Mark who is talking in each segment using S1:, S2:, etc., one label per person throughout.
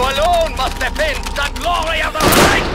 S1: alone must defend the glory of the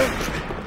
S1: Ugh!